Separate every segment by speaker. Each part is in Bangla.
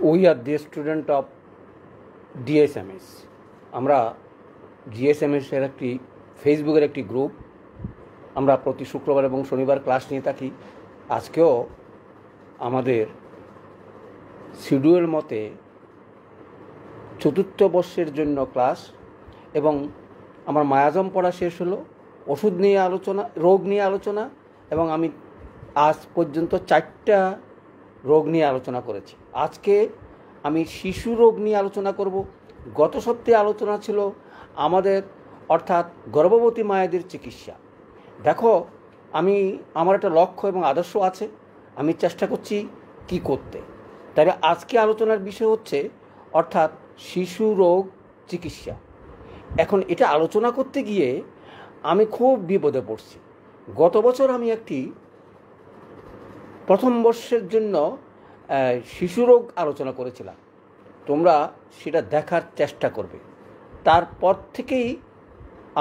Speaker 1: We are the student of DSMS আমরা জিএসএমএসের একটি ফেসবুকের একটি গ্রুপ আমরা প্রতি শুক্রবার এবং শনিবার ক্লাস নিয়ে থাকি। আজকেও আমাদের শিডিউল মতে চতুর্থ বর্ষের জন্য ক্লাস এবং আমার মায়াজম পড়া শেষ হলো, ওষুধ নিয়ে আলোচনা, রোগ নিয়ে আলোচনা এবং আমি আজ পর্যন্ত চারটা রোগ নিয়ে আলোচনা করেছি। আজকে আমি শিশু রোগ নিয়ে আলোচনা করব। গত সপ্তাহে আলোচনা ছিল আমাদের, অর্থাৎ গর্ভবতী মায়েদের চিকিৎসা। দেখো, আমি, আমার একটা লক্ষ্য এবং আদর্শ আছে। আমি চেষ্টা করছি কি করতে। তবে আজকে আলোচনার বিষয় হচ্ছে, অর্থাৎ শিশু রোগ চিকিৎসা। এখন এটা আলোচনা করতে গিয়ে আমি খুব বিপদে পড়ছি। গত বছর আমি একটি প্রথম বর্ষের জন্য শিশু রোগ আলোচনা করেছিলাম। তোমরা সেটা দেখার চেষ্টা করবে। তারপর থেকেই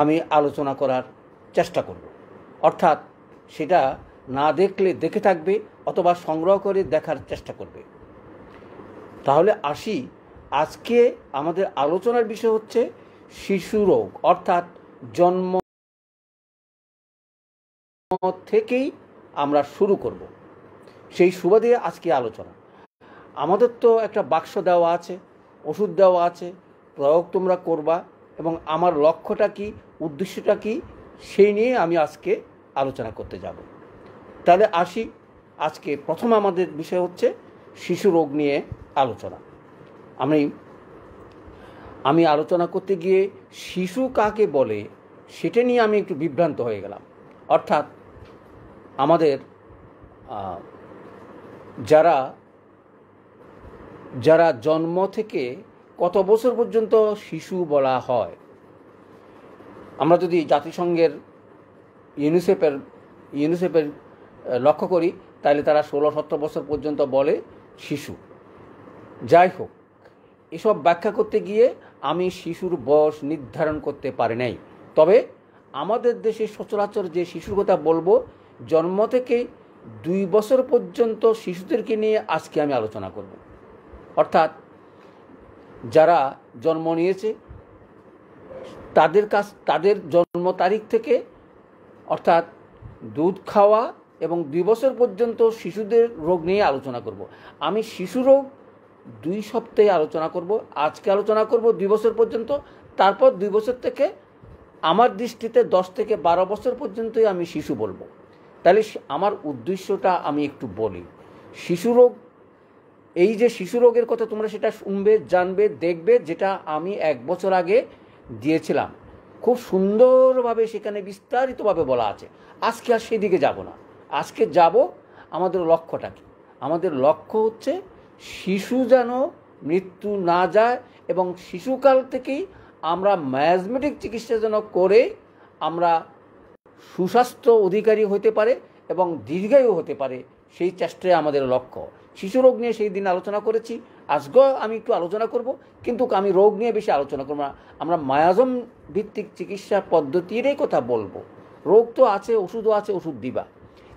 Speaker 1: আমি আলোচনা করার চেষ্টা করব। অর্থাৎ সেটা না দেখলে দেখে থাকবে অথবা সংগ্রহ করে দেখার চেষ্টা করবে। তাহলে আসি, আজকে আমাদের আলোচনার বিষয় হচ্ছে শিশু রোগ অর্থাৎ জন্ম থেকেই আমরা শুরু করব। সেই সুবাদে আজকে আলোচনা। আমাদের তো একটা বাক্স দেওয়া আছে, ওষুধ দেওয়া আছে, প্রয়োগ তোমরা করবা এবং আমার লক্ষ্যটা কি, উদ্দেশ্যটা কি, সেই নিয়ে আমি আজকে আলোচনা করতে যাব। তাহলে আসি, আজকে প্রথম আমাদের বিষয় হচ্ছে শিশু রোগ নিয়ে আলোচনা। আমি আমি আলোচনা করতে গিয়ে শিশু কাকে বলে, সেটা নিয়ে আমি একটু বিভ্রান্ত হয়ে গেলাম। অর্থাৎ আমাদের যারা যারা জন্ম থেকে কত বছর পর্যন্ত শিশু বলা হয়। আমরা যদি জাতিসংঘের ইউনিসেফের ইউনিসেফের লক্ষ্য করি, তাহলে তারা ষোলো সতেরো বছর পর্যন্ত বলে শিশু। যাই হোক, এসব ব্যাখ্যা করতে গিয়ে আমি শিশুর বয়স নির্ধারণ করতে পারি নাই। তবে আমাদের দেশে সচরাচর যে শিশুর কথা বলব, জন্ম থেকে দুই বছর পর্যন্ত শিশুদেরকে নিয়ে আজকে আমি আলোচনা করব। অর্থাৎ যারা জন্ম নিয়েছে, তাদের কাছ, তাদের জন্ম তারিখ থেকে, অর্থাৎ দুধ খাওয়া এবং দুই বছর পর্যন্ত শিশুদের রোগ নিয়ে আলোচনা করব। আমি শিশু রোগ দুই সপ্তাহে আলোচনা করব, আজকে আলোচনা করব দুই বছর পর্যন্ত, তারপর দুই বছর থেকে আমার দৃষ্টিতে দশ থেকে বারো বছর পর্যন্তই আমি শিশু বলব। তাহলে আমার উদ্দেশ্যটা আমি একটু বলি। শিশু রোগ এই যে শিশু রোগের কথা তোমরা সেটা শুনবে, জানবে, দেখবে, যেটা আমি এক বছর আগে দিয়েছিলাম। খুব সুন্দরভাবে সেখানে বিস্তারিতভাবে বলা আছে। আজকে আর সেদিকে যাব না। আজকে যাব আমাদের লক্ষ্যটা কি? আমাদের লক্ষ্য হচ্ছে শিশু যেন মৃত্যু না যায় এবং শিশুকাল থেকেই আমরা ম্যাজমেটিক চিকিৎসা যেন করে আমরা সুস্বাস্থ্য অধিকারী হতে পারে এবং দীর্ঘায়ু হতে পারে, সেই চেষ্টায় আমাদের লক্ষ্য। শিশু রোগ নিয়ে সেই দিন আলোচনা করেছি। আজকেও আমি একটু আলোচনা করব, কিন্তু আমি রোগ নিয়ে বেশি আলোচনা করব না। আমরা মায়াজম ভিত্তিক চিকিৎসা পদ্ধতিরই কথা বলব। রোগ তো আছে, ওষুধও আছে, ওষুধ দিবা।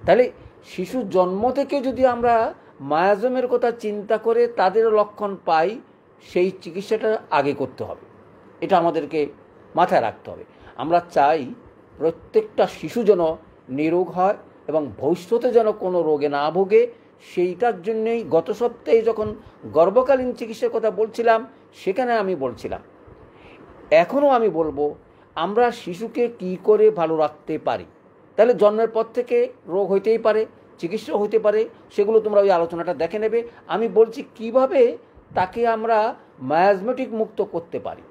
Speaker 1: তাহলে শিশু জন্ম থেকে যদি আমরা মায়াজমের কথা চিন্তা করে তাদের লক্ষণ পাই, সেই চিকিৎসাটা আগে করতে হবে। এটা আমাদেরকে মাথায় রাখতে হবে। আমরা চাই প্রত্যেকটা শিশু যেন নিরোগ হয় এবং ভবিষ্যতে যেন কোনো রোগে না ভোগে, সেইটার জন্যই গত সপ্তাহে যখন গর্ভকালীন চিকিৎসার কথা বলছিলাম, সেখানে আমি বলছিলাম এখনও আমি বলব, আমরা শিশুকে কি করে ভালো রাখতে পারি? তাহলে জন্মের পর থেকে রোগ হইতেই পারে চিকিৎসা হইতে পারে, সেগুলো তোমরা ওই আলোচনাটা দেখে নেবে। আমি বলছি, কীভাবে তাকে আমরা মায়াজমেটিক মুক্ত করতে পারি?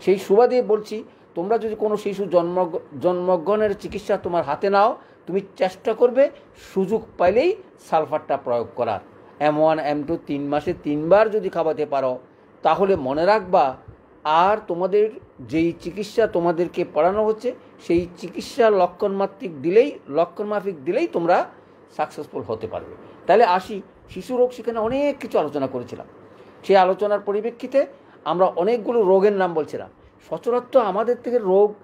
Speaker 1: সেই সুবাদে বলছি তোমরা যদি কোনো শিশু জন্ম, জন্মগ্রহণের চিকিৎসা তোমার হাতে নাও, তুমি চেষ্টা করবে সুযোগ পাইলেই সালফারটা প্রয়োগ করার। এম ওয়ান এম টু তিন মাসে তিনবার যদি খাওয়াতে পারো, তাহলে মনে রাখবা, আর তোমাদের যেই চিকিৎসা তোমাদেরকে পড়ানো হচ্ছে, সেই চিকিৎসা লক্ষণমাত্রিক দিলেই, লক্ষণমাফিক দিলেই তোমরা সাকসেসফুল হতে পারবে। তাহলে আসি, শিশু রোগ সেখানে অনেক কিছু আলোচনা করেছিলাম। সেই আলোচনার পরিপ্রেক্ষিতে আমরা অনেকগুলো রোগের নাম বলছিলাম। সচরাচর আমাদের থেকে রোগ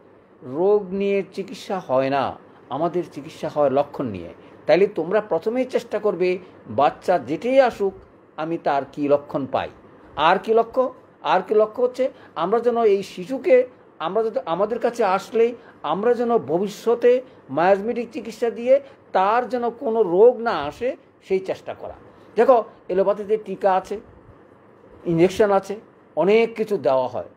Speaker 1: রোগ নিয়ে চিকিৎসা হয় না। আমাদের চিকিৎসা হয় লক্ষণ নিয়ে। তাইলে তোমরা প্রথমেই চেষ্টা করবে, বাচ্চা যেটাই আসুক, আমি তার কি লক্ষণ পাই? আর কি লক্ষ্য আর কি লক্ষ্য হচ্ছে, আমরা যেন এই শিশুকে, আমরা যদি আমাদের কাছে আসলেই আমরা যেন ভবিষ্যতে মায়াজমেটিক চিকিৎসা দিয়ে তার যেন কোনো রোগ না আসে, সেই চেষ্টা করা। দেখো, এলোপ্যাথিতে টিকা আছে ইঞ্জেকশন আছে, অনেক কিছু দেওয়া হয়।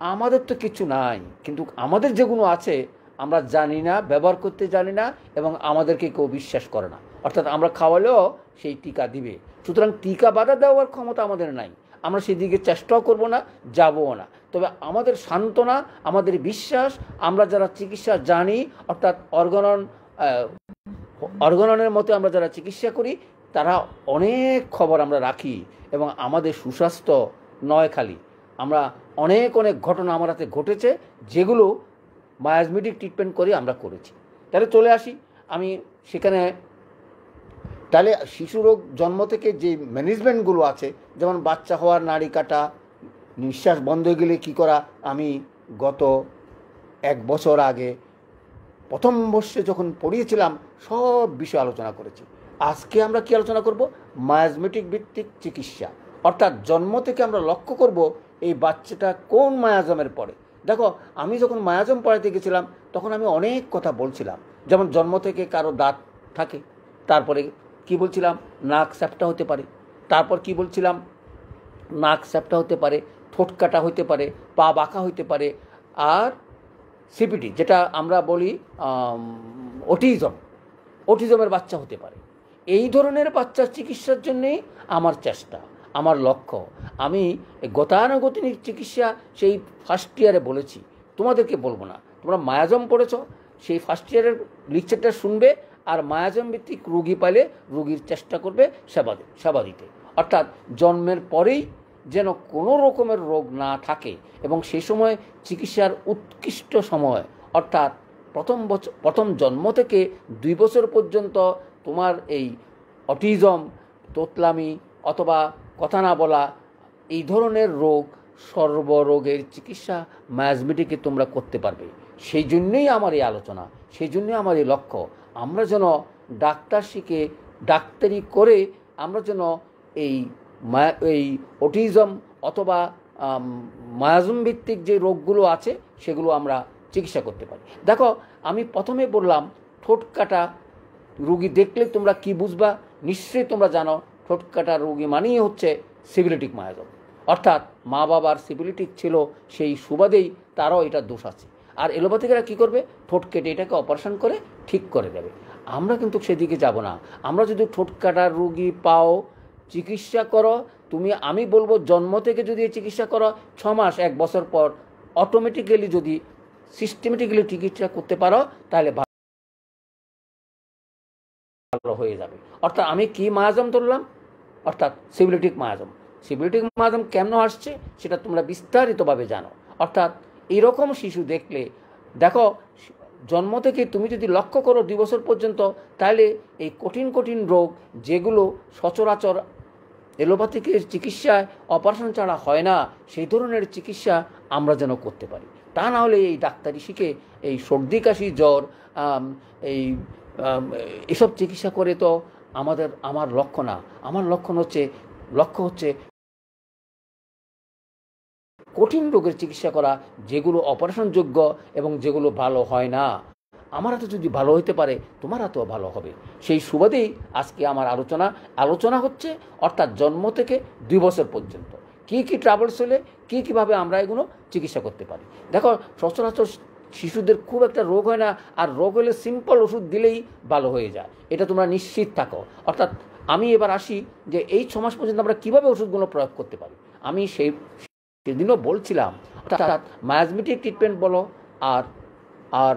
Speaker 1: আমাদের তো কিছু নাই, কিন্তু আমাদের যেগুলো আছে, আমরা জানি না, ব্যবহার করতে জানি না, এবং আমাদেরকে কেউ বিশ্বাস করে না। অর্থাৎ আমরা খাওয়ালেও সেই টিকা দিবে। সুতরাং টিকা বাধা দেওয়ার ক্ষমতা আমাদের নাই। আমরা সেদিকে চেষ্টাও করব না, যাবও না। তবে আমাদের সান্ত্বনা, আমাদের বিশ্বাস, আমরা যারা চিকিৎসা জানি, অর্থাৎ অর্গনন অর্গননের মতো আমরা যারা চিকিৎসা করি, তারা অনেক খবর আমরা রাখি, এবং আমাদের সুস্বাস্থ্য নয় খালি। আমরা অনেক অনেক ঘটনা আমার হাতে ঘটেছে, যেগুলো মায়াজমেটিক ট্রিটমেন্ট করে আমরা করেছি। তাহলে চলে আসি, আমি সেখানে তাহলে শিশু রোগ জন্ম থেকে যে ম্যানেজমেন্টগুলো আছে, যেমন বাচ্চা হওয়ার নাড়ি কাটা, নিঃশ্বাস বন্ধ হয়ে গেলে কী করা, আমি গত এক বছর আগে প্রথম বর্ষে যখন পড়িয়েছিলাম, সব বিষয় আলোচনা করেছি। আজকে আমরা কি আলোচনা করব? মায়াজমেটিক ভিত্তিক চিকিৎসা। অর্থাৎ জন্ম থেকে আমরা লক্ষ্য করব এই বাচ্চাটা কোন মায়াজমের পরে? দেখো, আমি যখন মায়াজম পড়াতে গেছিলাম, তখন আমি অনেক কথা বলছিলাম। যেমন জন্ম থেকে কারও দাঁত থাকে, তারপরে কি বলছিলাম? নাক স্যাপটা হতে পারে। তারপর কি বলছিলাম? নাক স্যাপটা হতে পারে, ঠোঁট কাটা হতে পারে, পা বাঁকা হতে পারে, আর সিপিটি যেটা আমরা বলি অটিজম। অটিজমের বাচ্চা হতে পারে। এই ধরনের বাচ্চার চিকিৎসার জন্যেই আমার চেষ্টা। আমার লক্ষ্য। আমি গতানুগতিক চিকিৎসা সেই ফার্স্ট ইয়ারে বলেছি। তোমাদেরকে বলব না। তোমরা মায়াজম পড়েছ, সেই ফার্স্ট ইয়ারের লিকচারটা শুনবে আর মায়াজম ভিত্তিক রুগী পাইলে রুগীর চেষ্টা করবে সেবা সেবা দিতে। অর্থাৎ জন্মের পরেই যেন কোনো রকমের রোগ না থাকে এবং সেই সময় চিকিৎসার উৎকৃষ্ট সময়, অর্থাৎ প্রথম বছর প্রথম জন্ম থেকে দুই বছর পর্যন্ত তোমার এই অটিজম, তোতলামি অথবা কথা না বলা, এই ধরনের রোগ, সর্বরোগের চিকিৎসা ম্যাজমেটিকে তোমরা করতে পারবে। সেই জন্যেই আমার এই আলোচনা, সেই জন্যই আমার এই লক্ষ্য। আমরা যেন ডাক্তার শিখে, ডাক্তারি করে আমরা যেন এই এই অটিজম অথবা মায়াজম ভিত্তিক যে রোগগুলো আছে, সেগুলো আমরা চিকিৎসা করতে পারি। দেখো, আমি প্রথমে বললাম, ঠোঁট কাটা রুগী দেখলে তোমরা কি বুঝবা? নিশ্চয়ই তোমরা জানো ঠোঁট কাটা রুগী মানেই হচ্ছে সিভিলিটিক মায়াজম। অর্থাৎ মা বাবার সিভিলিটিক ছিল সেই সুবাদেই তারও এটা দোষ আছে। আর এলোপ্যাথিকরা কী করবে? ঠোঁট কেটে এটাকে অপারেশন করে ঠিক করে দেবে। আমরা কিন্তু সেদিকে যাব না। আমরা যদি ঠোঁট কাটার রুগী পাও, চিকিৎসা করো, তুমি, আমি বলব জন্ম থেকে যদি চিকিৎসা করো, ছ মাস, এক বছর পর অটোমেটিক্যালি যদি সিস্টেমেটিক্যালি চিকিৎসা করতে পারো, তাহলে ভালো হয়ে যাবে। অর্থাৎ আমি কি মায়াজম তুললাম অর্থাৎ সিবিলিটিক মায়াজম। সিবিলিটিক মায়াজম কেন আসছে সেটা তোমরা বিস্তারিতভাবে জানো। অর্থাৎ এরকম শিশু দেখলে, দেখো, জন্ম থেকে তুমি যদি লক্ষ্য করো দুই বছর পর্যন্ত, তাহলে এই কঠিন কঠিন রোগ যেগুলো সচরাচর এলোপ্যাথিকের চিকিৎসায় অপারেশন ছাড়া হয় না, সেই ধরনের চিকিৎসা আমরা যেন করতে পারি। তা না হলে এই ডাক্তারি শিখে, এই সর্দি, কাশি, জ্বর এই এসব চিকিৎসা করে তো আমাদের, আমার লক্ষ্য না। আমার লক্ষণ হচ্ছে, লক্ষ্য হচ্ছে কঠিন রোগের চিকিৎসা করা, যেগুলো অপারেশনযোগ্য এবং যেগুলো ভালো হয় না। আমার হাতে যদি ভালো হইতে পারে, তোমার হাতেও ভালো হবে। সেই সুবাদেই আজকে আমার আলোচনা আলোচনা হচ্ছে, অর্থাৎ জন্ম থেকে দুই বছর পর্যন্ত। কী কী ট্রাভেলস হলে, কী কীভাবে আমরা এগুলো চিকিৎসা করতে পারি? দেখো, সচরাচর শিশুদের খুব একটা রোগ হয় না, আর রোগ হলে সিম্পল ওষুধ দিলেই ভালো হয়ে যায়। এটা তোমরা নিশ্চিত থাকো। অর্থাৎ আমি এবার আসি যে এই ছ মাস পর্যন্ত আমরা কীভাবে ওষুধগুলো প্রয়োগ করতে পারি? আমি সেই সেদিনও বলছিলাম, অর্থাৎ মায়াজমেটিক ট্রিটমেন্ট বলো, আর আর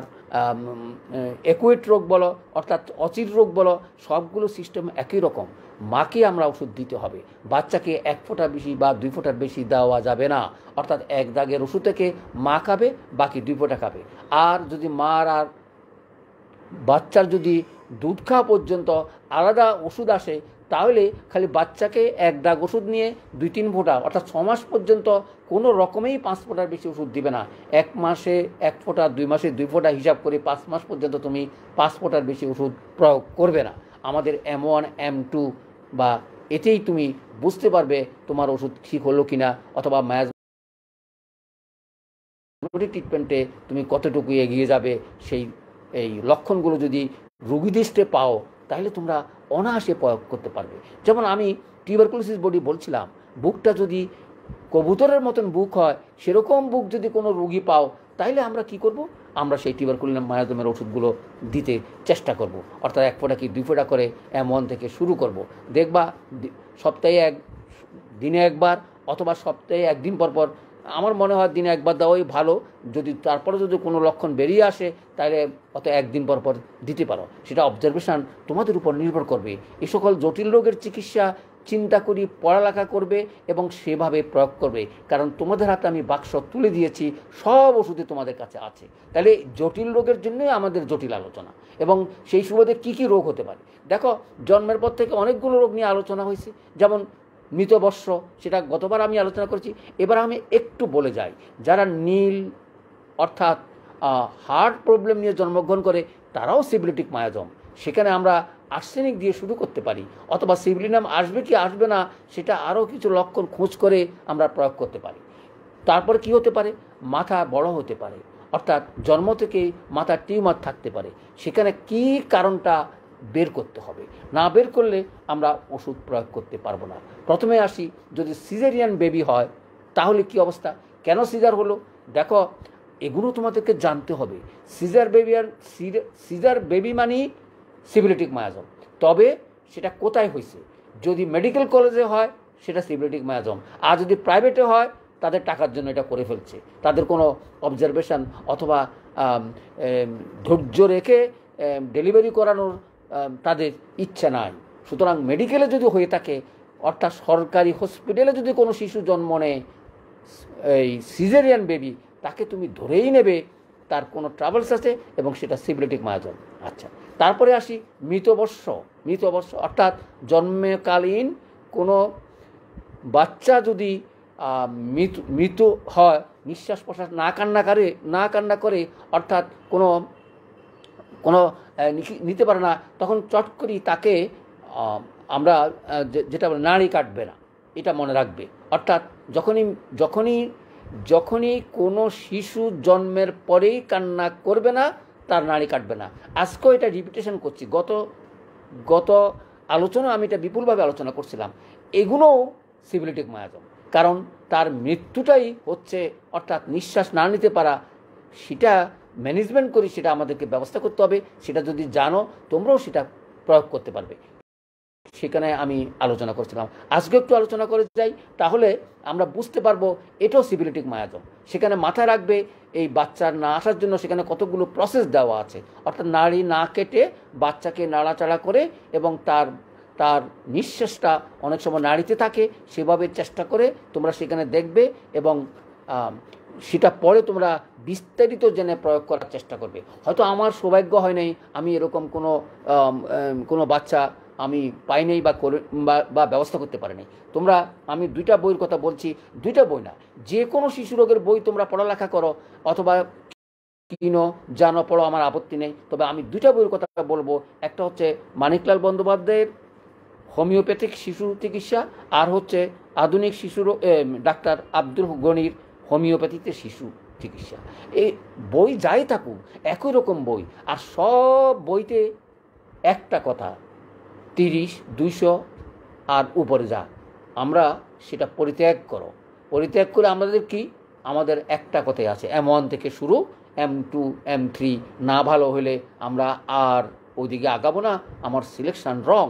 Speaker 1: একুয়েট রোগ বলো, অর্থাৎ অচির রোগ বলো, সবগুলো সিস্টেম একই রকম। মাকে আমরা ওষুধ দিতে হবে। বাচ্চাকে এক ফোঁটা বেশি বা দুই ফোঁটার বেশি দেওয়া যাবে না। অর্থাৎ এক দাগের ওষুধ থেকে মা খাবে, বাকি দুই ফোঁটা খাবে। আর যদি মার আর বাচ্চার যদি দুধ খাওয়া পর্যন্ত আলাদা ওষুধ আসে, তাহলে খালি বাচ্চাকে এক দাগ ওষুধ নিয়ে দুই তিন ফোঁটা, অর্থাৎ ছ মাস পর্যন্ত কোনো রকমেই পাঁচ ফোঁটার বেশি ওষুধ দিবে না। এক মাসে এক ফোঁটা, দুই মাসে দুই ফোঁটা হিসাব করে পাঁচ মাস পর্যন্ত তুমি পাঁচ ফোঁটার বেশি ওষুধ প্রয়োগ করবে না। আমাদের এম ওয়ান এম টু বা এতেই তুমি বুঝতে পারবে তোমার ওষুধ ঠিক হলো কি না অথবা ম্যাজ ট্রিটমেন্টে তুমি কতটুকু এগিয়ে যাবে, সেই, এই লক্ষণগুলো যদি রুগীদৃষ্টে পাও, তাহলে তোমরা অনায়াসে প্রয়োগ করতে পারবে। যেমন আমি টিউবারকুলোসিস বডি বলছিলাম, বুকটা যদি কবুতরের মতন বুক হয়, সেরকম বুক যদি কোনো রুগী পাও তাহলে আমরা কি করব? আমরা সেই টিউবারকুলিনাম মায়াদমের ওষুধগুলো দিতে চেষ্টা করব। অর্থাৎ এক ফোঁটা কি দুই ফোঁটা করে এমন থেকে শুরু করব। দেখবা সপ্তাহে এক, দিনে একবার অথবা সপ্তাহে একদিন পর পর। আমার মনে হয় দিনে একবার দেওয়াই ভালো। যদি তারপরে যদি কোনো লক্ষণ বেরিয়ে আসে তাহলে অত একদিন পর পর দিতে পারো। সেটা অবজারভেশন তোমাদের উপর নির্ভর করবে। এই সকল জটিল রোগের চিকিৎসা চিন্তা করি, পড়ালেখা করবে এবং সেভাবে প্রয়োগ করবে। কারণ তোমাদের হাতে আমি বাক্স তুলে দিয়েছি, সব ওষুধে তোমাদের কাছে আছে। তাহলে জটিল রোগের জন্যই আমাদের জটিল আলোচনা। এবং সেই সুবাদে কী কী রোগ হতে পারে? দেখো, জন্মের পর থেকে অনেকগুলো রোগ নিয়ে আলোচনা হয়েছে। যেমন মৃতবর্ষ, সেটা গতবার আমি আলোচনা করেছি। এবার আমি একটু বলে যাই। যারা নীল, অর্থাৎ হার্ট প্রবলেম নিয়ে জন্মগ্রহণ করে, তারাও সিবিলিটিক মায়াজম। সেখানে আমরা আর্সেনিক দিয়ে শুরু করতে পারি। অথবা সিভিলিনাম আসবে কি আসবে না, সেটা আরও কিছু লক্ষণ খোঁজ করে আমরা প্রয়োগ করতে পারি। তারপর কি হতে পারে? মাথা বড় হতে পারে। অর্থাৎ জন্ম থেকে মাথার টিউমার থাকতে পারে। সেখানে কি কারণটা বের করতে হবে? না বের করলে আমরা ওষুধ প্রয়োগ করতে পারব না। প্রথমে আসি, যদি সিজারিয়ান বেবি হয়, তাহলে কি অবস্থা? কেন সিজার হলো? দেখো, এগুলো তোমাদেরকে জানতে হবে। সিজার বেবি আর সিজার বেবি মানেই সিভিলিটিক মায়াজম। তবে সেটা কোথায় হয়েছে? যদি মেডিকেল কলেজে হয়, সেটা সিভিলিটিক মায়াজম। আর যদি প্রাইভেটে হয়, তাদের টাকার জন্য এটা করে ফেলছে। তাদের কোনো অবজারভেশন অথবা ধৈর্য রেখে ডেলিভারি করানোর তাদের ইচ্ছা নাই। সুতরাং মেডিকেলে যদি হয়ে থাকে, অর্থাৎ সরকারি হসপিটালে যদি কোনো শিশু জন্ম নেয়, এই সিজেরিয়ান বেবি তাকে তুমি ধরেই নেবে, তার কোনো ট্রাভেলস আছে এবং সেটা সিবিলিটিক মায়াজন আচ্ছা তারপরে আসি মৃতবর্ষ মৃতবর্ষ অর্থাৎ জন্মকালীন কোনো বাচ্চা যদি মৃত মৃত হয় নিঃশ্বাস প্রশ্বাস না কান্না করে, না কান্না করে, অর্থাৎ কোনো কোনো নিতে পারে না, তখন চট করি তাকে আমরা যেটা নাড়ি কাটবে না, এটা মনে রাখবে। অর্থাৎ যখনই যখনই যখনই কোনো শিশু জন্মের পরেই কান্না করবে না তার নাড়ি কাটবে না। আজকেও এটা রিপিটেশন করছি। গত গত আলোচনা আমি এটা বিপুলভাবে আলোচনা করছিলাম। এগুলোও সিভিলিটিক মায়াজম। কারণ তার মৃত্যুটাই হচ্ছে অর্থাৎ নিঃশ্বাস না নিতে পারা, সেটা ম্যানেজমেন্ট করি সেটা আমাদেরকে ব্যবস্থা করতে হবে। সেটা যদি জানো, তোমরাও সেটা প্রয়োগ করতে পারবে। সেখানে আমি আলোচনা করছিলাম। আজকে একটু আলোচনা করে যাই, তাহলে আমরা বুঝতে পারব এটাও সিভিলিটিক মায়াজম। সেখানে মাথায় রাখবে, এই বাচ্চার না আসার জন্য সেখানে কতগুলো প্রসেস দেওয়া আছে। অর্থাৎ নাড়ি না কেটে বাচ্চাকে নাড়াচাড়া করে এবং তার তার নিঃশ্বাসটা অনেক সময় নাড়িতে থাকে, সেভাবে চেষ্টা করে তোমরা সেখানে দেখবে এবং সেটা পরে তোমরা বিস্তারিত জেনে প্রয়োগ করার চেষ্টা করবে। হয়তো আমার সৌভাগ্য হয় নাই, আমি এরকম কোনো কোনো বাচ্চা আমি পাই নাই বা করে, বা ব্যবস্থা করতে পারিনি তোমরা, আমি দুইটা বইয়ের কথা বলছি, দুইটা বই না যে কোনো শিশু রোগের বই তোমরা পড়ালেখা করো, অথবা কিনো, জানো, পড়ো, আমার আপত্তি নেই। তবে আমি দুইটা বইয়ের কথা বলব, একটা হচ্ছে মানিকলাল বন্দ্যোপাধ্যায়ের হোমিওপ্যাথিক শিশু চিকিৎসা, আর হচ্ছে আধুনিক শিশুর ডাক্তার আব্দুল গনির হোমিওপ্যাথিতে শিশু চিকিৎসা। এই বই যাই থাকুক, একই রকম বই, আর সব বইতে একটা কথা তিরিশ, দুইশো আর উপরে যা। আমরা সেটা পরিত্যাগ করো। পরিত্যাগ করে আমাদের কি? আমাদের একটা কথাই আছে এম ওয়ান থেকে শুরু এম টু এম থ্রি না ভালো হলে আমরা আর ওইদিকে আগাবো না, আমার সিলেকশান রং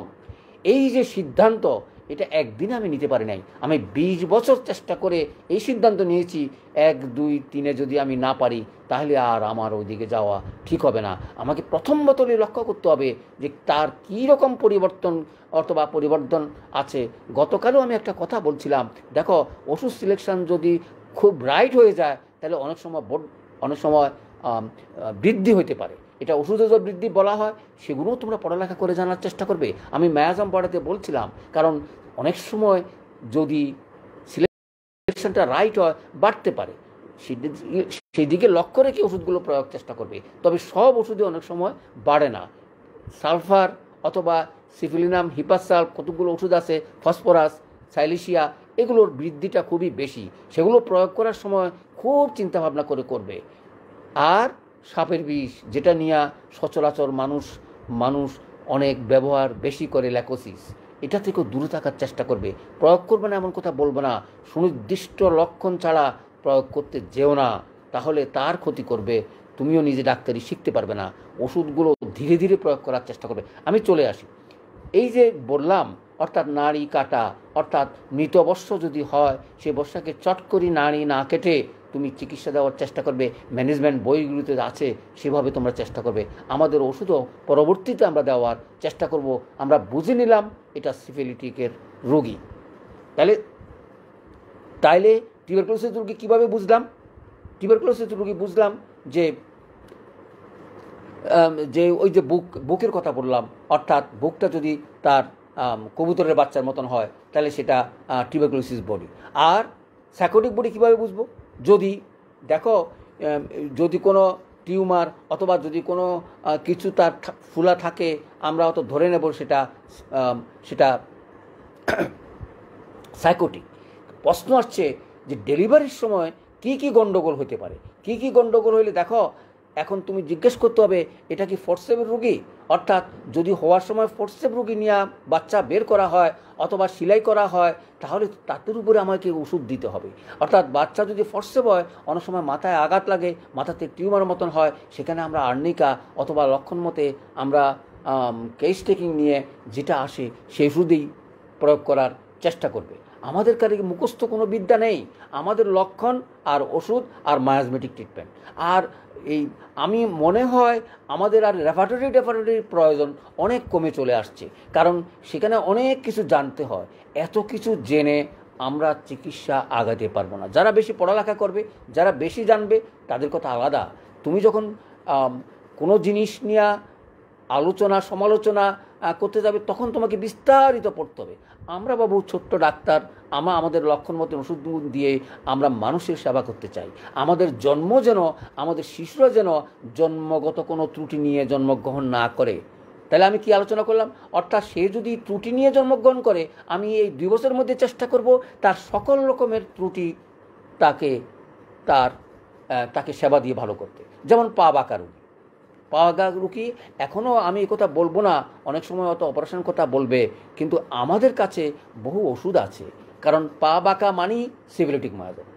Speaker 1: এই যে সিদ্ধান্ত এটা একদিনে আমি নিতে পারি নাই। আমি বিশ বছর চেষ্টা করে এই সিদ্ধান্ত নিয়েছি, এক, দুই, তিনে যদি আমি না পারি, তাহলে আর আমার ওইদিকে যাওয়া ঠিক হবে না। আমাকে প্রথম বোতলে লক্ষ্য করতে হবে যে তার কী রকম পরিবর্তন অথবা পরিবর্তন আছে। গতকালও আমি একটা কথা বলছিলাম, দেখো, ওষুধ সিলেকশন যদি খুব রাইট হয়ে যায়, তাহলে অনেক সময় অনেক সময় বৃদ্ধি হইতে পারে। এটা ওষুধের বৃদ্ধি বলা হয়, সেগুলোও তোমরা পড়ালেখা করে জানার চেষ্টা করবে। আমি ম্যাজাম পড়াতে বলছিলাম, কারণ অনেক সময় যদি সিলেকশনটা রাইট হয়, বাড়তে পারে। সেই দিকে লক্ষ্য রেখে ওষুধগুলো প্রয়োগ চেষ্টা করবে। তবে সব ওষুধে অনেক সময় বাড়ে না। সালফার অথবা সিফিলিনাম হিপাসাল কতগুলো ওষুধ আছে? ফসফরাস, সাইলিশিয়া, এগুলোর বৃদ্ধিটা খুবই বেশি। সেগুলো প্রয়োগ করার সময় খুব চিন্তাভাবনা করে করবে। আর সাপের বিষ, যেটা নিয়ে সচরাচর মানুষ মানুষ অনেক ব্যবহার বেশি করে ল্যাকোসিস। এটা থেকেও দূরে থাকার চেষ্টা করবে। প্রয়োগ করবে না এমন কথা বলব না। সুনির্দিষ্ট লক্ষণ ছাড়া প্রয়োগ করতে যেও না। তাহলে তার ক্ষতি করবে। তুমিও নিজে ডাক্তারি শিখতে পারবে না। ওষুধগুলো ধীরে ধীরে প্রয়োগ করার চেষ্টা করবে। আমি চলে আসি। এই যে বললাম, অর্থাৎ নাড়ি কাটা, অর্থাৎ মৃত বর্ষ যদি হয়, সে বর্ষাকে চট করি নাড়ি না কেটে তুমি চিকিৎসা দেওয়ার চেষ্টা করবে ম্যানেজমেন্ট বইগুলিতে আছে সেভাবে তোমরা চেষ্টা করবে। আমাদের ওষুধও পরবর্তীতে আমরা দেওয়ার চেষ্টা করব। আমরা বুঝে নিলাম এটা সিফিলিটিকের রোগী। তাহলে, তাইলে টিউবারক্লোসিস রোগী কীভাবে বুঝলাম? টিউবারক্লোসিস রোগী বুঝলাম যে যে ওই যে বুক, বুকের কথা বললাম, অর্থাৎ বুকটা যদি তার কবুতরের বাচ্চার মতন হয়, তাহলে সেটা টিউবারক্লোসিস বডি। আর স্যাকোটিক বডি কীভাবে বুঝব? যদি, দেখো যদি কোনো টিউমার অথবা যদি কোনো কিছু তার ফুলা থাকে, আমরা অত ধরে নেব সেটা সেটা সাইকোটিক প্রশ্ন আসছে যে ডেলিভারির সময় কি কি গণ্ডগোল হতে পারে? কি কি গণ্ডগোল হইলে, দেখো, এখন তুমি জিজ্ঞেস করতে হবে, এটা কি ফোর্সেপের রুগী? অর্থাৎ যদি হওয়ার সময় ফোর্সেপ রুগী নিয়ে বাচ্চা বের করা হয় অথবা সেলাই করা হয়, তাহলে তাদের উপরে আমাকে ওষুধ দিতে হবে। অর্থাৎ বাচ্চা যদি ফোর্সেপ হয়, অনেক সময় মাথায় আঘাত লাগে, মাথাতে টিউমার মতন হয়, সেখানে আমরা আর্নিকা অথবা লক্ষণ মতে আমরা কেস টেকিং নিয়ে যেটা আসে, সেই ওষুধেই প্রয়োগ করার চেষ্টা করবে। আমাদের কাছে মুখস্থ কোনো বিদ্যা নেই। আমাদের লক্ষণ আর ওষুধ আর মায়াজমেটিক ট্রিটমেন্ট আর এই, আমি মনে হয় আমাদের আর ল্যাবরেটরি রেফার্টরির প্রয়োজন অনেক কমে চলে আসছে। কারণ সেখানে অনেক কিছু জানতে হয়। এত কিছু জেনে আমরা চিকিৎসা আগাতে পারব না। যারা বেশি পড়ালেখা করবে, যারা বেশি জানবে, তাদের কথা আলাদা। তুমি যখন কোনো জিনিস নিয়ে আলোচনা, সমালোচনা করতে যাবে, তখন তোমাকে বিস্তারিত পড়তে হবে। আমরা বাবু ছোট্ট ডাক্তার আমরা আমাদের লক্ষণ মতো ওষুধ দিয়ে আমরা মানুষের সেবা করতে চাই। আমাদের জন্ম যেন, আমাদের শিশুরা যেন জন্মগত কোনো ত্রুটি নিয়ে জন্মগ্রহণ না করে। তাহলে আমি কি আলোচনা করলাম? অর্থাৎ সে যদি ত্রুটি নিয়ে জন্মগ্রহণ করে, আমি এই দুই বছরের মধ্যে চেষ্টা করব তার সকল রকমের ত্রুটি তাকে, তার তাকে সেবা দিয়ে ভালো করতে। যেমন পা বাঁকা রুগী। পা বাঁকা রুগী এখনও আমি কথা বলব না। অনেক সময় অত অপারেশন কথা বলবে। কিন্তু আমাদের কাছে বহু ওষুধ আছে। কারণ পা বাঁকা মানি সিভিলিটিক মায়াজম।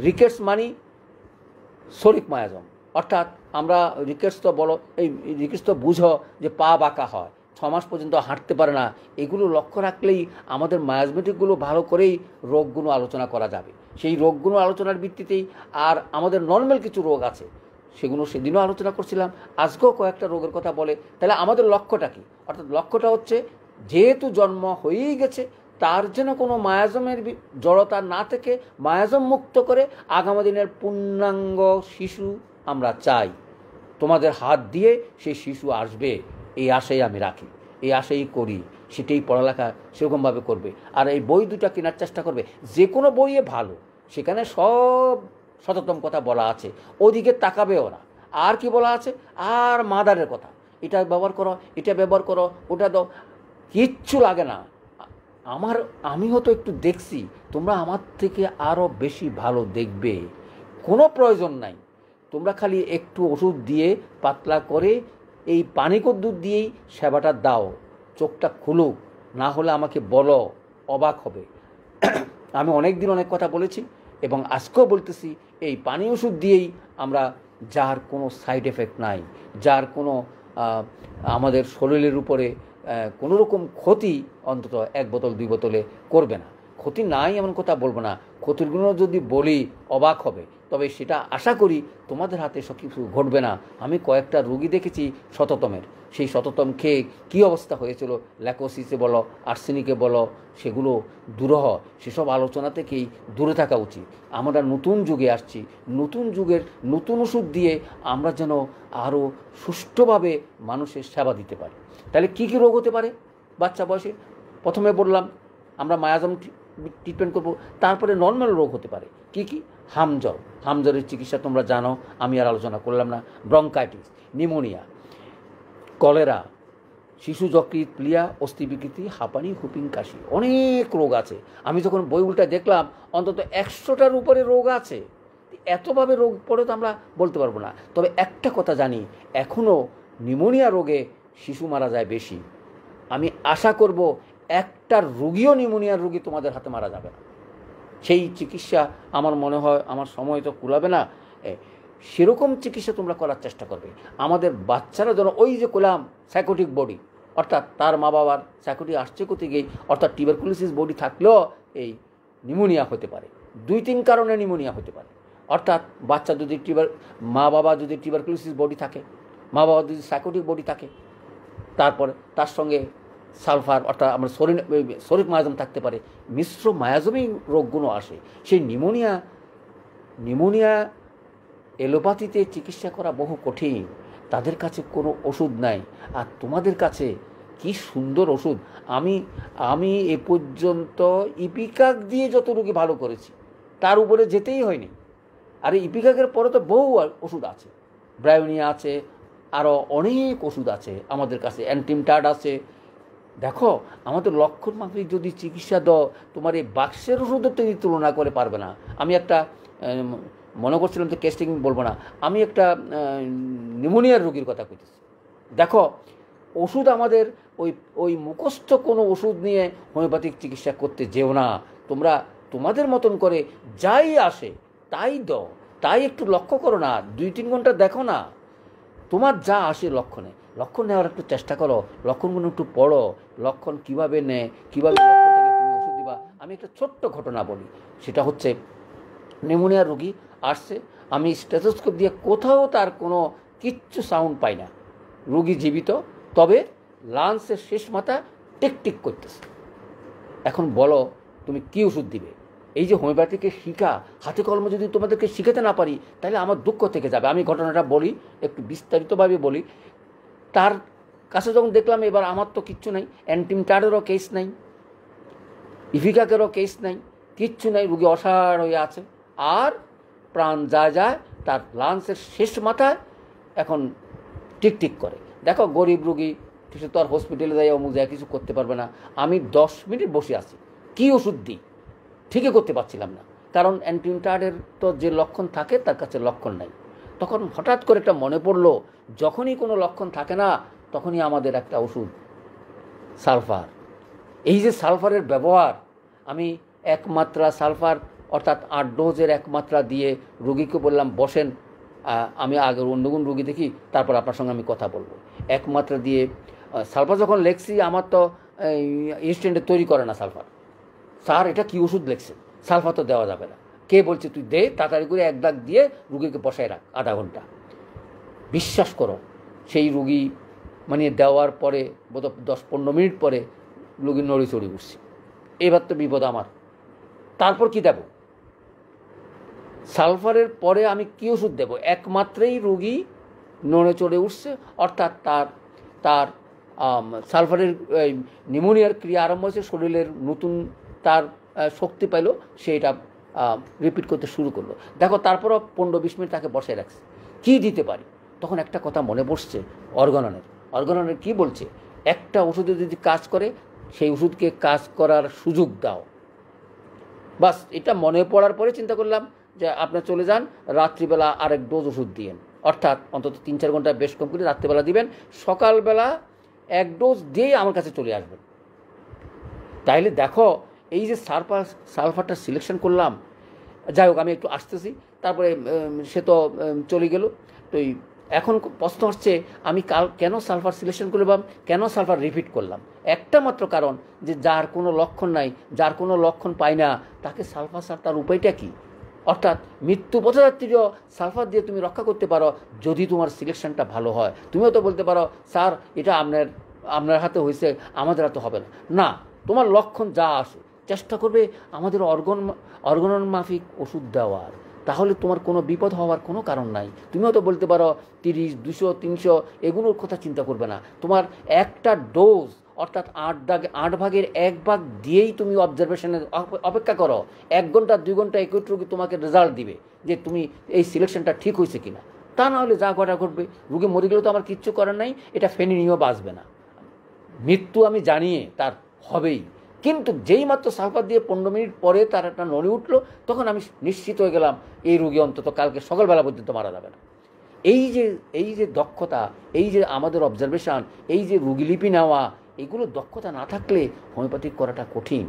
Speaker 1: রিকেটস মানি শরিক মায়াজম। অর্থাৎ আমরা রিকেটস তো বলো, এই রিকেটস তো বুঝো যে পা বাঁকা হয়। ছ মাস পর্যন্ত হাঁটতে পারে না। এগুলো লক্ষ্য রাখলেই আমাদের মায়াজমেটিকগুলো ভালো করেই রোগগুলো আলোচনা করা যাবে। সেই রোগগুলো আলোচনার ভিত্তিতেই আর আমাদের নর্মাল কিছু রোগ আছে। সেগুলো সেদিনও আলোচনা করছিলাম। আজকেও কয়েকটা রোগের কথা বলে। তাহলে আমাদের লক্ষ্যটা কী? অর্থাৎ লক্ষ্যটা হচ্ছে, যেহেতু জন্ম হয়েই গেছে, তার যেন কোনো মায়াজমের জড়তা না থেকে মায়াজম মুক্ত করে আগামী দিনের পূর্ণাঙ্গ শিশু আমরা চাই। তোমাদের হাত দিয়ে সেই শিশু আসবে। এই আশাই আমি রাখি। এই আশাই করি। সেটাই পড়ালেখা সেরকমভাবে করবে। আর এই বই দুটা কেনার চেষ্টা করবে। যে কোনো বইয়ে ভালো। সেখানে সব সততম কথা বলা আছে। ওদিকে তাকাবেও না। আর কি বলা আছে? আর মাদারের কথা। এটা ব্যবহার করো, এটা ব্যবহার করো, ওটা দাও। কিচ্ছু লাগে না। আমার, আমি হয়তো একটু দেখছি, তোমরা আমার থেকে আরও বেশি ভালো দেখবে। কোনো প্রয়োজন নাই। তোমরা খালি একটু ওষুধ দিয়ে পাতলা করে এই পানি কদ্দুর দিয়েই সেবাটা দাও। চোখটা খুলুক। না হলে আমাকে বলো। অবাক হবে। আমি অনেক দিন অনেক কথা বলেছি এবং আজকেও বলতেছি এই পানি ওষুধ দিয়েই আমরা যার কোনো সাইড এফেক্ট নাই, যার কোনো আমাদের শরীরের উপরে কোনো রকম ক্ষতি অন্তত এক বোতল, দুই বোতলে করবে না। ক্ষতি নাই এমন কথা বলব না। ক্ষতিগুলো যদি বলি, অবাক হবে। তবে সেটা আশা করি তোমাদের হাতে সব কিছু ঘটবে না। আমি কয়েকটা রুগী দেখেছি শততমের। সেই শততম খেয়ে কী অবস্থা হয়েছিল? ল্যাকোসিসে বলো, আর্সেনিকে বলো, সেগুলো দুরহ, সেসব আলোচনা থেকেই দূরে থাকা উচিত। আমরা নতুন যুগে আসছি। নতুন যুগের নতুন ওষুধ দিয়ে আমরা যেন আরও সুষ্ঠুভাবে মানুষের সেবা দিতে পারি। তাহলে কী কী রোগ হতে পারে বাচ্চা বয়সে? প্রথমে বললাম, আমরা মায়াজম ট্রিটমেন্ট করব। তারপরে নর্মাল রোগ হতে পারে। কি কি? হামজ্বর হামজ্বরের চিকিৎসা তোমরা জানো, আমি আর আলোচনা করলাম না। ব্রঙ্কাইটিস নিউমোনিয়া কলেরা, শিশু যকৃত প্লিয়া অস্থি বিকৃতি হাঁপানি, হুপিং, কাশি, অনেক রোগ আছে। আমি যখন বই উল্টা দেখলাম, অন্তত একশোটার উপরে রোগ আছে। এতভাবে রোগ পড়ে তো আমরা বলতে পারব না। তবে একটা কথা জানি এখনও নিউমোনিয়া রোগে শিশু মারা যায় বেশি। আমি আশা করব, একটা রুগীও নিউমোনিয়ার রুগী তোমাদের হাতে মারা যাবে না। সেই চিকিৎসা আমার মনে হয় আমার সময় তো কুলাবে না। সেরকম চিকিৎসা তোমরা করার চেষ্টা করবে। আমাদের বাচ্চারা যেন ওই যে করলাম সাইকোটিক বডি অর্থাৎ তার মা বাবার সাইকোটিক আসছে কোথায় গিয়ে অর্থাৎ টিউবারকুলোসিস বডি থাকলেও এই নিউমোনিয়া হতে পারে। দুই তিন কারণে নিউমোনিয়া হতে পারে। অর্থাৎ বাচ্চা যদি টিউবার মা বাবা যদি টিউবারকুলোসিস বডি থাকে মা বাবা যদি সাইকোটিক বডি থাকে, তারপরে তার সঙ্গে সালফার, অর্থাৎ আমরা শরীর শরীর মায়াজম থাকতে পারে। মিশ্র মায়াজমই রোগগুলো আসে। সেই নিউমোনিয়া নিউমোনিয়া এলোপ্যাথিতে চিকিৎসা করা বহু কঠিন। তাদের কাছে কোনো ওষুধ নাই। আর তোমাদের কাছে কি সুন্দর ওষুধ। আমি আমি এ পর্যন্ত ইপিকাক দিয়ে যত রোগী ভালো করেছি, তার উপরে যেতেই হয়নি। আর ইপিকাকের পরে তো বহু ওষুধ আছে। ব্রায়োনিয়া আছে, আরও অনেক ওষুধ আছে আমাদের কাছে। অ্যান্টিমটার্ড আছে দেখো, আমাদের লক্ষণ মাফিক যদি চিকিৎসা দাও, তোমার এই বাক্সের ওষুধের তুমি তুলনা করে পারবে না। আমি একটা মনে করছিলাম তো কেস্টিং বলব না, আমি একটা নিউমোনিয়ার রোগীর কথা কইতেছি। দেখো, ওষুধ আমাদের ওই ওই মুখস্থ কোনো ওষুধ নিয়ে হোমিওপ্যাথিক চিকিৎসা করতে যেও না। তোমরা তোমাদের মতন করে যাই আসে, তাই দাও। তাই একটু লক্ষ্য করো না দুই তিন ঘণ্টা দেখো না। তোমার যা আসে লক্ষণে। লক্ষণ নেওয়ার একটু চেষ্টা করো। লক্ষণগুলো একটু পড়ো। লক্ষণ কীভাবে নেয় কীভাবে লক্ষণ থেকে তুমি ওষুধ দিবা? আমি একটা ছোট্ট ঘটনা বলি। সেটা হচ্ছে নিউমোনিয়া রোগী আসছে, আমি স্টেথোস্কোপ দিয়ে কোথাও তার কোনো কিচ্ছু সাউন্ড পাই না। রুগী জীবিত, তবে লাঞ্চের শেষ মাথা টিকটিক করতেছে। এখন বলো, তুমি কি ওষুধ দিবে? এই যে হোমিওপ্যাথিকে শিখা হাতে কলমে যদি তোমাদেরকে শিখাতে না পারি, তাহলে আমার দুঃখ থেকে যাবে। আমি ঘটনাটা বলি, একটু বিস্তারিতভাবে বলি। তার কাছে যখন দেখলাম, এবার আমার তো কিচ্ছু নাই। অ্যান্টিম অ্যান্টিমটারেরও কেস নাই। ইফিকাকেরও কেস নাই। কিচ্ছু নাই, রুগী অসাড় হয়ে আছে। আর প্রাণ যা যায়, তার লাঞ্চের শেষ মাথায় এখন টিকটিক করে। দেখো, গরিব রুগী, সে তো আর হসপিটালে যাই অমুক যায়, কিছু করতে পারবে না। আমি দশ মিনিট বসে আছি। কী ওষুধ দিই? ঠিকই করতে পারছিলাম না। কারণ অ্যান্টিমটার্ডের তো যে লক্ষণ থাকে, তার কাছে লক্ষণ নাই। তখন হঠাৎ করে একটা মনে পড়ল, যখনই কোনো লক্ষণ থাকে না, তখনই আমাদের একটা ওষুধ, সালফার। এই যে সালফারের ব্যবহার, আমি একমাত্রা সালফার, অর্থাৎ আট ডোজের একমাত্রা দিয়ে রুগীকে বললাম, বসেন আমি আগে অন্য কোন রুগী দেখি, তারপর আপনার সঙ্গে আমি কথা বলব। একমাত্রা দিয়ে সালফার যখন লেখছি, আমার তো ইনস্ট্যান্টে তৈরি করে না সালফার। স্যার, এটা কী ওষুধ লেখছে সালফার তো দেওয়া যাবে না। কে বলছে তুই দে, তাড়াতাড়ি করে এক দাগ দিয়ে রুগীকে বসায় রাখ, আধা ঘণ্টা। বিশ্বাস করো, সেই রুগী মানে দেওয়ার পরে, বোধ দশ পনেরো মিনিট পরে রুগী নড়ি চড়ি উঠছে। এবার তো বিপদ আমার। তারপর কি দেব? সালফারের পরে আমি কী ওষুধ দেব? একমাত্রেই রুগী নড়ে চড়ে উঠছে, অর্থাৎ তার তার সালফারের নিউমোনিয়ার ক্রিয়া আরম্ভ হয়েছে, শরীরের নতুন তার শক্তি পাইল, সেইটা রিপিট করতে শুরু করল। দেখো, তারপরও পনেরো বিশ মিনিট তাকে বসায় রাখছে। কী দিতে পারি? তখন একটা কথা মনে পড়ছে অর্গননের। অর্গননের কি বলছে? একটা ওষুধে যদি কাজ করে, সেই ওষুধকে কাজ করার সুযোগ দাও। বাস, এটা মনে পড়ার পরে চিন্তা করলাম যে আপনার চলে যান, রাত্রিবেলা আরেক ডোজ ওষুধ দিয়েন। অর্থাৎ অন্তত তিন চার ঘণ্টা বেশ কম করে রাত্রিবেলা দিবেন। সকালবেলা এক ডোজ দিয়েই আমার কাছে চলে আসবেন। তাইলে দেখো এই যে সালফার সালফারটা সিলেকশন করলাম, যাই হোক আমি একটু আসতেছি, তারপরে সে তো চলে গেল। তো এখন প্রশ্ন হচ্ছে, আমি কাল কেন সালফার সিলেকশন করলাম, কেন সালফার রিপিট করলাম? একটা মাত্র কারণ যে যার কোনো লক্ষণ নাই, যার কোনো লক্ষণ পায় না, তাকে সালফার সার তার উপায়টা কী? অর্থাৎ মৃত্যু পথযাত্রীও সালফার দিয়ে তুমি রক্ষা করতে পারো যদি তোমার সিলেকশনটা ভালো হয়। তুমিও তো বলতে পারো, স্যার, এটা আপনার আপনার হাতে হয়েছে আমাদের হাতে হবে না। না, তোমার লক্ষণ যা আসে চেষ্টা করবে আমাদের অর্গন, অর্গনন মাফিক ওষুধ দেওয়ার। তাহলে তোমার কোনো বিপদ হওয়ার কোনো কারণ নাই। তুমিও তো বলতে পারো তিরিশ, দুশো, তিনশো এগুলোর কথা চিন্তা করবে না। তোমার একটা ডোজ, অর্থাৎ আট দাগে, আট ভাগের এক ভাগ দিয়েই তুমি অবজারভেশনে অপেক্ষা করো। এক ঘণ্টা, দুই ঘণ্টা একটু রুগী তোমাকে রেজাল্ট দিবে যে তুমি এই সিলেকশনটা ঠিক হয়েছে কিনা। তা না হলে যা ঘটা ঘটবে, রুগী মরে গেলে তো আমার কিচ্ছু করার নাই, এটা ফেনি নিয়েও বাঁচবে না। মৃত্যু আমি জানিয়ে তার হবেই। কিন্তু যেই মাত্র সালফার দিয়ে পনেরো মিনিট পরে তার একটা নড়ে উঠল, তখন আমি নিশ্চিত হয়ে গেলাম, এই রুগী অন্তত কালকে সকালবেলা পর্যন্ত মারা যাবে না। এই যে এই যে দক্ষতা, এই যে আমাদের অবজারভেশন এই যে রুগীলিপি নেওয়া, এগুলো দক্ষতা না থাকলে হোমিওপ্যাথিক করাটা কঠিন।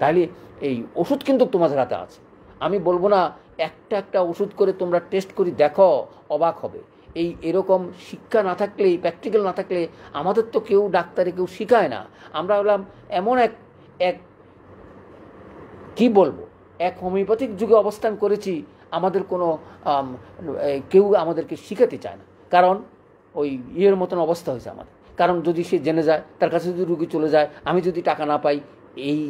Speaker 1: তাহলে এই ওষুধ কিন্তু তোমাদের হাতে আছে। আমি বলব না, একটা একটা ওষুধ করে তোমরা টেস্ট করি দেখো, অবাক হবে। এই এরকম শিক্ষা না থাকলে প্র্যাকটিক্যাল না থাকলে আমাদের তো কেউ ডাক্তারে কেউ শিখায় না। আমরা হলাম এমন এক এক, কি বলব? এক হোমিওপ্যাথিক যুগে অবস্থান করেছি, আমাদের কোনো কেউ আমাদেরকে শিখাতে চায় না। কারণ ওই ইয়ের মতন অবস্থা হয়েছে আমাদের। কারণ যদি সে জেনে যায়, তার কাছে যদি রুগী চলে যায়, আমি যদি টাকা না পাই, এই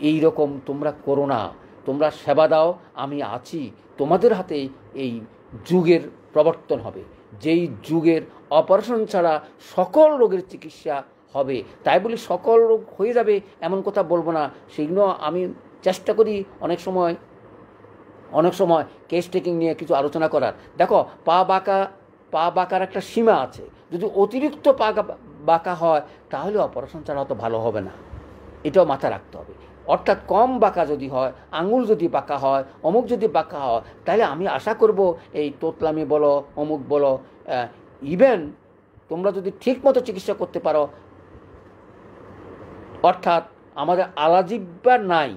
Speaker 1: এই রকম তোমরা করো না। তোমরা সেবা দাও, আমি আছি। তোমাদের হাতে এই যুগের প্রবর্তন হবে। যেই যুগের অপারেশন ছাড়া সকল রোগের চিকিৎসা হবে। তাই বলি সকল রোগ হয়ে যাবে এমন কথা বলব না। সেগুলো আমি চেষ্টা করি অনেক সময় অনেক সময় কেস টেকিং নিয়ে কিছু আলোচনা করার। দেখো, পা বাঁকা, পা বাঁকার একটা সীমা আছে। যদি অতিরিক্ত পা বাঁকা হয়, তাহলে অপারেশন ছাড়া অত ভালো হবে না। এটাও মাথায় রাখতে হবে। অর্থাৎ কম বাঁকা যদি হয়, আঙুল যদি বাঁকা হয়, অমুক যদি বাঁকা হয়, তাহলে আমি আশা করব এই তোতলামি বলো, অমুক বলো ইভেন তোমরা যদি ঠিক মতো চিকিৎসা করতে পারো অর্থাৎ আমাদের আলাজিব্বা নাই,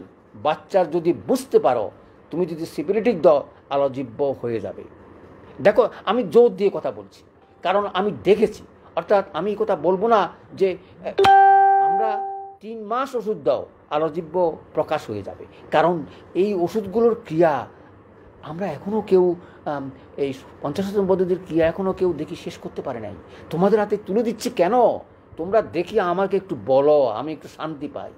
Speaker 1: বাচ্চার যদি বুঝতে পারো, তুমি যদি সিপিলিটিক দাও আলোজিব্য হয়ে যাবে। দেখো, আমি জোর দিয়ে কথা বলছি, কারণ আমি দেখেছি, অর্থাৎ আমি কথা বলব না যে আমরা তিন মাস ওষুধ দাও আলোজিব্য প্রকাশ হয়ে যাবে। কারণ এই ওষুধগুলোর ক্রিয়া, আমরা এখনও কেউ এই পঞ্চাশ পদ্ধতির ক্রিয়া এখনও কেউ দেখি শেষ করতে পারে নাই। তোমাদের হাতে তুলে দিচ্ছি কেন? তোমরা দেখি আমাকে একটু বলো, আমি একটু শান্তি পাই।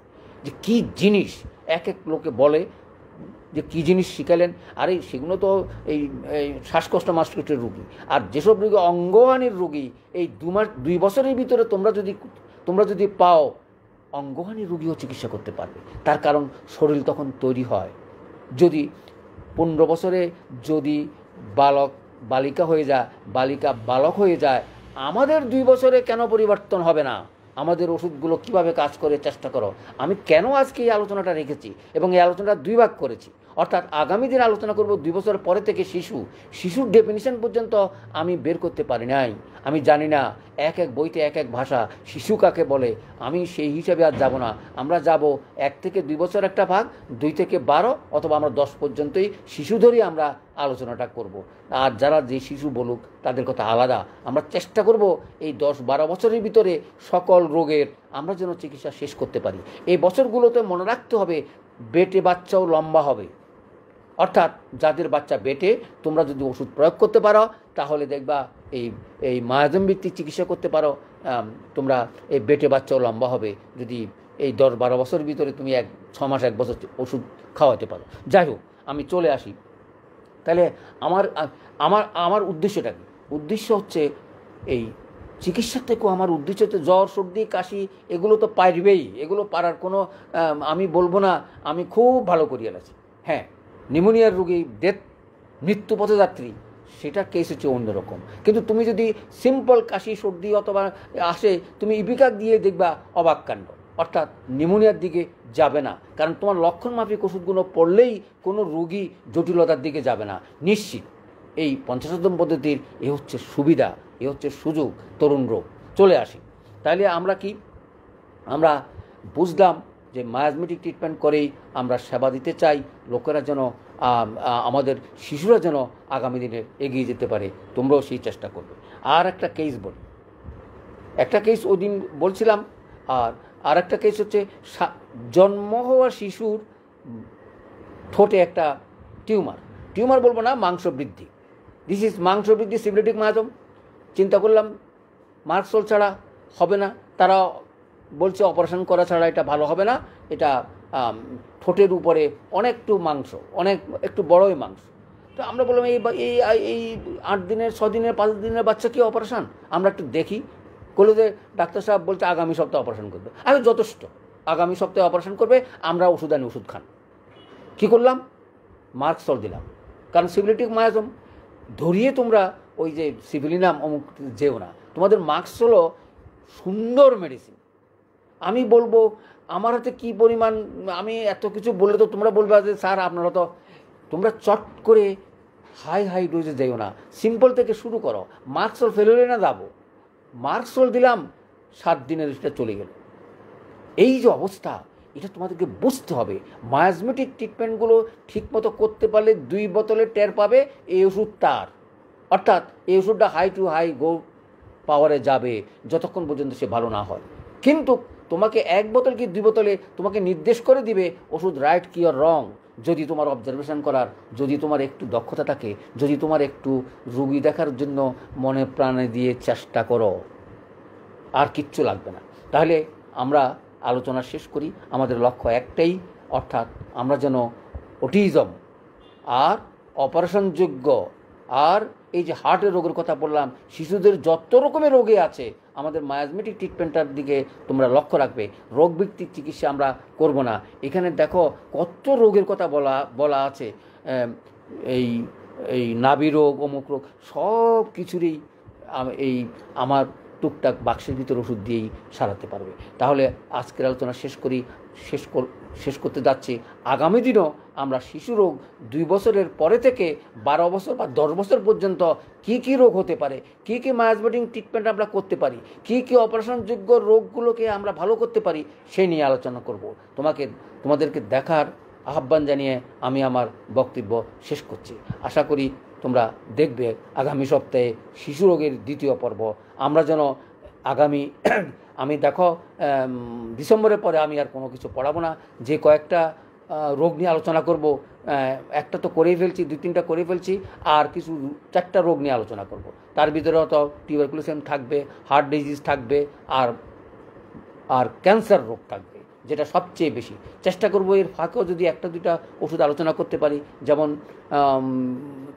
Speaker 1: যে কি জিনিস? এক এক লোকে বলে যে কী জিনিস শিখালেন। আরে সেগুলো তো এই শ্বাসকষ্ট মাস্কটের রুগী। আর যেসব রুগী অঙ্গহানির রুগী, এই দু মাস, দুই বছরের ভিতরে তোমরা যদি তোমরা যদি পাও অঙ্গহানির রুগীও চিকিৎসা করতে পারবে। তার কারণ শরীর তখন তৈরি হয়। যদি পনেরো বছরে যদি বালক, বালিকা হয়ে যায়, বালিকা বালক হয়ে যায় আমাদের দুই বছরে কেন পরিবর্তন হবে না? আমাদের ওষুধগুলো কীভাবে কাজ করে চেষ্টা করো? আমি কেন আজকে এই আলোচনাটা রেখেছি এবং এই আলোচনাটা দুই ভাগ করেছি? অর্থাৎ আগামী দিন আলোচনা করব দুই বছর পরে থেকে শিশু। শিশুর ডেফিনিশন পর্যন্ত আমি বের করতে পারি নাই। আমি জানি না, এক এক বইতে এক এক ভাষা শিশু কাকে বলে, আমি সেই হিসাবে আর যাব না। আমরা যাব এক থেকে দুই বছর একটা ভাগ, দুই থেকে বারো, অথবা আমরা দশ পর্যন্তই শিশু ধরেই আমরা আলোচনাটা করব। আর যারা যে শিশু বলুক, তাদের কথা আলাদা। আমরা চেষ্টা করব এই দশ বারো বছরের ভিতরে সকল রোগের আমরা যেন চিকিৎসা শেষ করতে পারি। এই বছরগুলোতে মনে রাখতে হবে, বেটে বাচ্চাও লম্বা হবে। অর্থাৎ যাদের বাচ্চা বেটে তোমরা যদি ওষুধ প্রয়োগ করতে পারো, তাহলে দেখবা এই এই মায়াজম ভিত্তিক চিকিৎসা করতে পারো। তোমরা এই বেটে বাচ্চাও লম্বা হবে। যদি এই দশ বারো বছরের ভিতরে তুমি এক, ছ মাস, এক বছর ওষুধ খাওয়াতে পারো। যাই হোক, আমি চলে আসি। তাহলে আমার আমার আমার উদ্দেশ্যটা কি? উদ্দেশ্য হচ্ছে এই চিকিৎসার থেকেও আমার উদ্দেশ্য হচ্ছে জ্বর, সর্দি, কাশি, এগুলো তো পারবেই। এগুলো পারার কোনো, আমি বলব না, আমি খুব ভালো করিয়া আছি হ্যাঁ নিউমোনিয়ার রুগী ডেথ মৃত্যু পথযাত্রী, সেটা কেস হচ্ছে অন্যরকম কিন্তু তুমি যদি সিম্পল কাশি, সর্দি অথবা আসে, তুমি ইপিকাক দিয়ে দেখবা অবাক কাণ্ড। অর্থাৎ নিউমোনিয়ার দিকে যাবে না। কারণ তোমার লক্ষণ মাফিক ওষুধগুলো পড়লেই কোনো রুগী জটিলতার দিকে যাবে না। নিশ্চিত এই পঞ্চাশতম পদ্ধতির, এ হচ্ছে সুবিধা, এ হচ্ছে সুযোগ, তরুণ রোগ। চলে আসি। তাহলে আমরা কি? আমরা বুঝলাম যে মায়াজমেটিক ট্রিটমেন্ট করেই আমরা সেবা দিতে চাই, লোকেরা যেন আমাদের শিশুরা যেন আগামী দিনে এগিয়ে যেতে পারে, তোমরাও সেই চেষ্টা করবে। আর একটা কেস বলি। একটা কেস ওই দিন বলছিলাম, আর আর একটা কেস হচ্ছে জন্ম হওয়া শিশুর ঠোঁটে একটা টিউমার। টিউমার বলব না মাংস বৃদ্ধি দিস ইজ মাংস বৃদ্ধি সিবিলিটিক মায়াজম। চিন্তা করলাম মার্কসোল ছাড়া হবে না। তারা বলছে অপারেশন করা ছাড়া এটা ভালো হবে না। এটা ঠোঁটের উপরে অনেকটু মাংস, অনেক, একটু বড়ই মাংস। তো আমরা বললাম, এই এই এই আট দিনের, ছ দিনের, পাঁচ দিনের বাচ্চা কি অপারেশন আমরা একটু দেখি। করলে যে ডাক্তার সাহেব বলছে, আগামী সপ্তাহে অপারেশন করবে। আগে যথেষ্ট, আগামী সপ্তাহে অপারেশন করবে, আমরা ওষুধ আনি, ওষুধ খান। কী করলাম? মার্কসল দিলাম। কারণ সিভিলিটিক মায়াজম, ধরিয়ে তোমরা ওই যে সিভিলিনাম অমুক যেও না। তোমাদের মার্কস হলো সুন্দর মেডিসিন আমি বলব, আমার হাতে কি পরিমাণ, আমি এত কিছু বললে তো তোমরা বলবে যে, স্যার, আপনারা তো, তোমরা চট করে হাই হাই ডোজে যাইও না। সিম্পল থেকে শুরু করো। মার্কসল ফেল হলে না যাব। মার্কসল দিলাম, সাত দিনের সেটা চলে গেল। এই যে অবস্থা, এটা তোমাদেরকে বুঝতে হবে। মায়াজমেটিক ট্রিটমেন্টগুলো ঠিকমতো করতে পারলে দুই বোতলে টের পাবে, এই ওষুধ তার। অর্থাৎ এই ওষুধটা হাই টু হাই গো পাওয়ারে যাবে, যতক্ষণ পর্যন্ত সে ভালো না হয়। কিন্তু তোমাকে এক বোতল কি দুই বোতলে তোমাকে নির্দেশ করে দিবে, ওষুধ রাইট কি আর রং যদি তোমার অবজারভেশন করার, যদি তোমার একটু দক্ষতা থাকে, যদি তোমার একটু রুগী দেখার জন্য মনে প্রাণে দিয়ে চেষ্টা করো, আর কিচ্ছু লাগবে না। তাহলে আমরা আলোচনা শেষ করি। আমাদের লক্ষ্য একটাই, অর্থাৎ আমরা যেন অটিজম আর অপারেশনযোগ্য আর এই যে হার্টের রোগের কথা বললাম, শিশুদের যত রকমের রোগে আছে আমাদের মায়াজমেটিক ট্রিটমেন্টটার দিকে তোমরা লক্ষ্য রাখবে। রোগ ভিত্তিক চিকিৎসা আমরা করব না। এখানে দেখো কত রোগের কথা বলা বলা আছে। এই এই নাভি রোগ, অমুক রোগ, সব কিছুরই এই আমার টুকটাক বাক্সের ভিতর ওষুধ দিয়েই সারাতে পারবে। তাহলে আজকের আলোচনা শেষ করি, শেষ কর- শেষ করতে যাচ্ছি। আগামী দিনও আমরা শিশু রোগ দুই বছরের পরে থেকে বারো বছর বা দশ বছর পর্যন্ত কি কি রোগ হতে পারে, কি কি মায়াজমেটিং ট্রিটমেন্ট আমরা করতে পারি, কি কি অপারেশনযোগ্য রোগগুলোকে আমরা ভালো করতে পারি সেই নিয়ে আলোচনা করব। তোমাকে, তোমাদেরকে দেখার আহ্বান জানিয়ে আমি আমার বক্তব্য শেষ করছি। আশা করি তোমরা দেখবে আগামী সপ্তাহে শিশু রোগের দ্বিতীয় পর্ব। আমরা যেন আগামী আমি দেখো ডিসেম্বরের পরে আমি আর কোনো কিছু পড়াবো না। যে কয়েকটা রোগ নিয়ে আলোচনা করব একটা তো করেই ফেলছি, দুই তিনটা করেই ফেলছি, আর কিছু চারটা রোগ নিয়ে আলোচনা করব। তার ভিতরে তো টিউবারকুলেশন থাকবে, হার্ট ডিজিজ থাকবে, আর আর ক্যান্সার রোগ থাকবে। যেটা সবচেয়ে বেশি। চেষ্টা করব এর ফাঁকেও যদি একটা দুটা ওষুধ আলোচনা করতে পারি। যেমন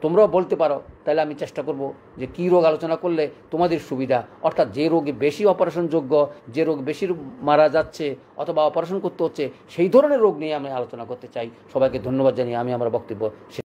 Speaker 1: তোমরাও বলতে পারো, তাহলে আমি চেষ্টা করব যে কী রোগ আলোচনা করলে তোমাদের সুবিধা। অর্থাৎ যে রোগে বেশি অপারেশনযোগ্য, যে রোগ বেশি মারা যাচ্ছে অথবা অপারেশন করতে হচ্ছে, সেই ধরনের রোগ নিয়ে আমি আলোচনা করতে চাই। সবাইকে ধন্যবাদ জানিয়ে আমি আমার বক্তব্য